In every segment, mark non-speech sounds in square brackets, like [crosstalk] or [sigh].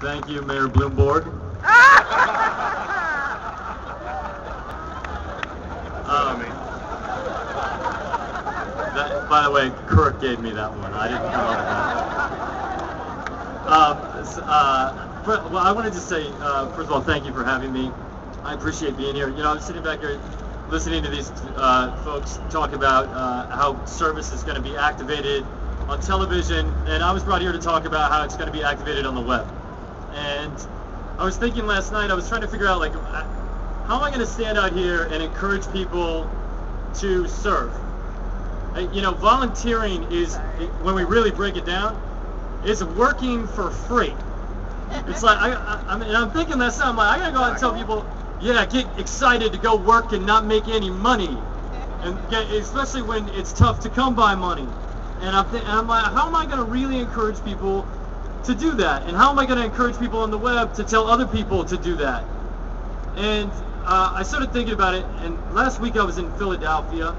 Thank you, Mayor Bloomborg. [laughs] Um, that, by the way, Kirk gave me that one. I didn't come up with that. Uh, fir- well, I wanted to say, uh, first of all, thank you for having me. I appreciate being here. You know, I'm sitting back here listening to these uh, folks talk about uh, how service is going to be activated on television, and I was brought here to talk about how it's going to be activated on the web. And I was thinking last night, I was trying to figure out, like, uh, how am I going to stand out here and encourage people to serve? You know, volunteering is, when we really break it down, is working for free. It's like I, I, I mean, I'm thinking last night. I'm like, I gotta go out and tell people, yeah, get excited to go work and not make any money, [laughs] and get, especially when it's tough to come by money. And I'm, and I'm like, how am I gonna really encourage people to do that? And how am I gonna encourage people on the web to tell other people to do that? And uh, I started thinking about it. And last week I was in Philadelphia.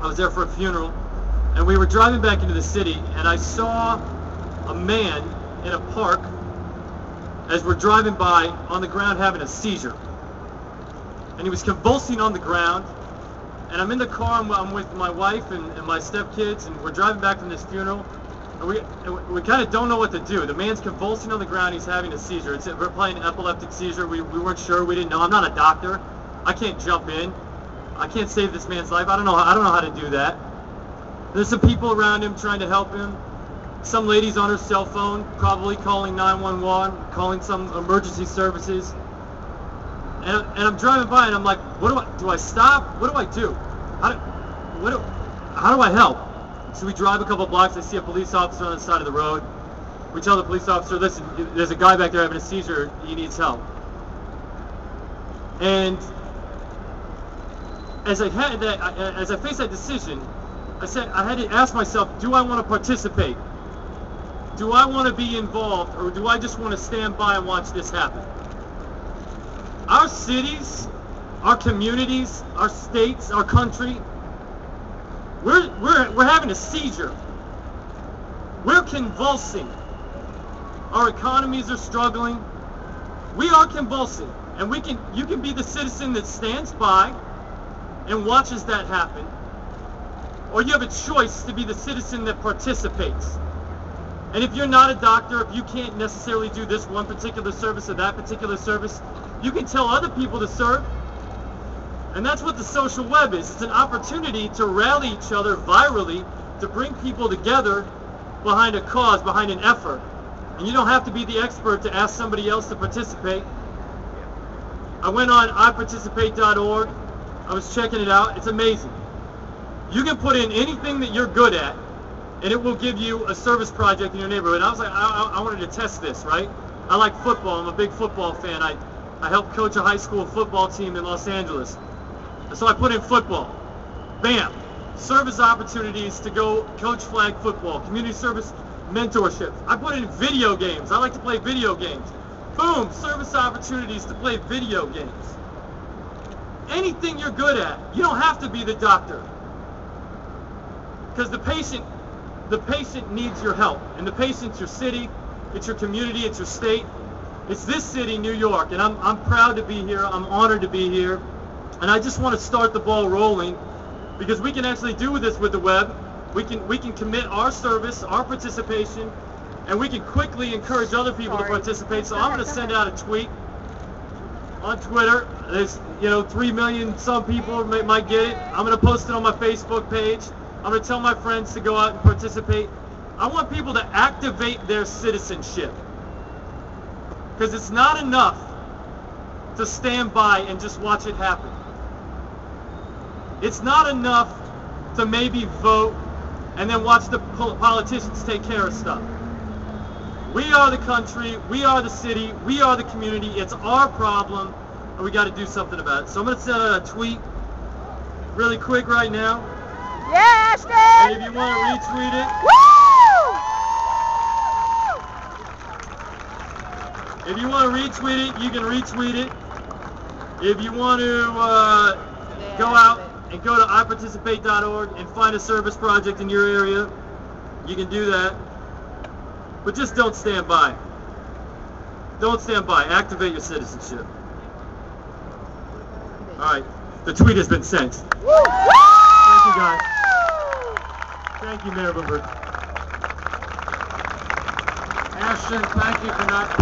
I was there for a funeral, and we were driving back into the city, and I saw a man in a park as we're driving by on the ground having a seizure. And he was convulsing on the ground. And I'm in the car, I'm, I'm with my wife and, and my stepkids, and we're driving back from this funeral. We, we kind of don't know what to do. The man's convulsing on the ground, he's having a seizure. It's, we're playing an epileptic seizure. We, we weren't sure, we didn't know. I'm not a doctor. I can't jump in. I can't save this man's life. I don't know, I don't know how to do that. There's some people around him trying to help him. Some lady's on her cell phone, probably calling 911, calling some emergency services. And, and I'm driving by and I'm like, what do I do? I stop? What do I do? How do, what do, how do I help? So we drive a couple blocks. I see a police officer on the side of the road. We tell the police officer, listen, there's a guy back there having a seizure. He needs help. And as I had that, as I faced that decision, I said I had to ask myself, do I want to participate? Do I want to be involved, or do I just want to stand by and watch this happen? Our cities, our communities, our states, our country, we're, we're, we're having a seizure. We're convulsing. Our economies are struggling. We are convulsing. And we can you can be the citizen that stands by and watches that happen. Or you have a choice to be the citizen that participates. And if you're not a doctor, if you can't necessarily do this one particular service or that particular service, you can tell other people to serve. And that's what the social web is. It's an opportunity to rally each other virally, to bring people together behind a cause, behind an effort. And you don't have to be the expert to ask somebody else to participate. I went on iparticipate.org. I was checking it out. It's amazing. You can put in anything that you're good at, and it will give you a service project in your neighborhood. And I was like, I, I, I wanted to test this, right? I like football. I'm a big football fan. I, I helped coach a high school football team in Los Angeles. And so I put in football. Bam. Service opportunities to go coach flag football. Community service mentorship. I put in video games. I like to play video games. Boom. Service opportunities to play video games. Anything you're good at. You don't have to be the doctor. Because the patient the patient needs your help. And the patient's your city, it's your community, it's your state. It's this city, New York. And I'm, I'm proud to be here. I'm honored to be here. And I just want to start the ball rolling because we can actually do this with the web. We can we can commit our service, our participation, and we can quickly encourage other people to participate. So I'm going to send out a tweet on Twitter. There's you know three million some people may, might get it. I'm going to post it on my Facebook page. I'm going to tell my friends to go out and participate. I want people to activate their citizenship because it's not enough to stand by and just watch it happen. It's not enough to maybe vote and then watch the politicians take care of stuff. We are the country, we are the city, we are the community. It's our problem, and we got to do something about it. So I'm going to send out a tweet really quick right now. Yeah, Ashton! And if you want to retweet it, Woo! if you want to retweet it, you can retweet it. If you want to uh, go out and go to iparticipate.org and find a service project in your area, you can do that. But just don't stand by. Don't stand by. Activate your citizenship. All right. The tweet has been sent. Thank you, guys. Thank you, Mayor Bloomberg. Ashton, thank you for not...